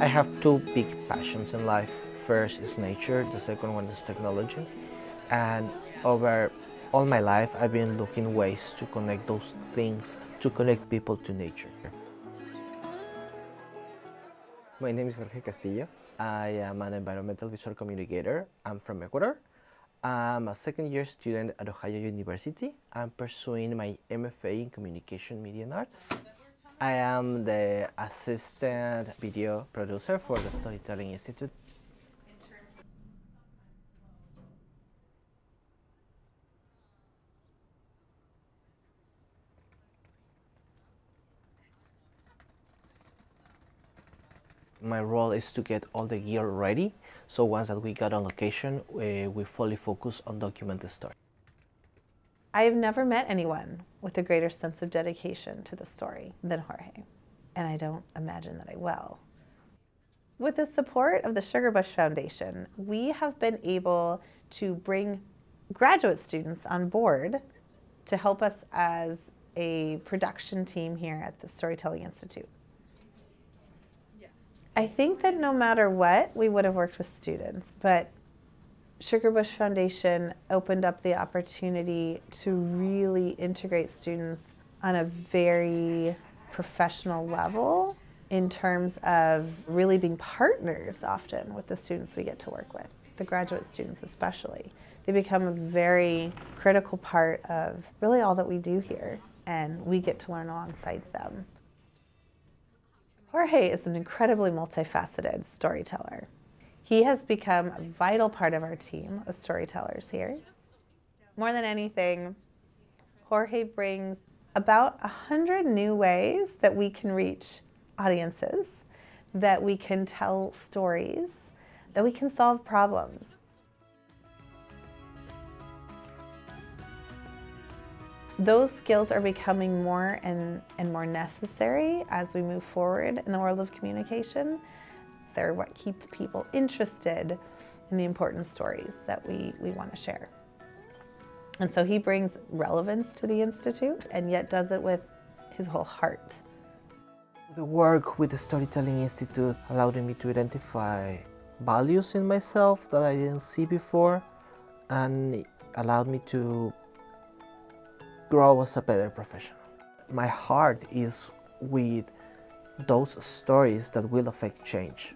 I have two big passions in life. First is nature, the second one is technology. And over all my life, I've been looking ways to connect those things, to connect people to nature. My name is Jorge Castillo. I am an environmental visual communicator. I'm from Ecuador. I'm a second year student at Ohio University. I'm pursuing my MFA in Communication Media and Arts. I am the assistant video producer for the Storytelling Institute. My role is to get all the gear ready, so once that we got on location, we, we fully focus on document the story. I have never met anyone with a greater sense of dedication to the story than Jorge, and I don't imagine that I will. With the support of the Sugar Bush Foundation, we have been able to bring graduate students on board to help us as a production team here at the Storytelling Institute. I think that no matter what, we would have worked with students, but Sugar Bush Foundation opened up the opportunity to really integrate students on a very professional level in terms of really being partners often with the students we get to work with, the graduate students especially. They become a very critical part of really all that we do here, and we get to learn alongside them. Jorge is an incredibly multifaceted storyteller. He has become a vital part of our team of storytellers here. More than anything, Jorge brings about a hundred new ways that we can reach audiences, that we can tell stories, that we can solve problems. Those skills are becoming more and, and more necessary as we move forward in the world of communication. They're what keep people interested in the important stories that we, we want to share. And so he brings relevance to the Institute and yet does it with his whole heart. The work with the Storytelling Institute allowed me to identify values in myself that I didn't see before and allowed me to grow as a better professional. My heart is with those stories that will affect change.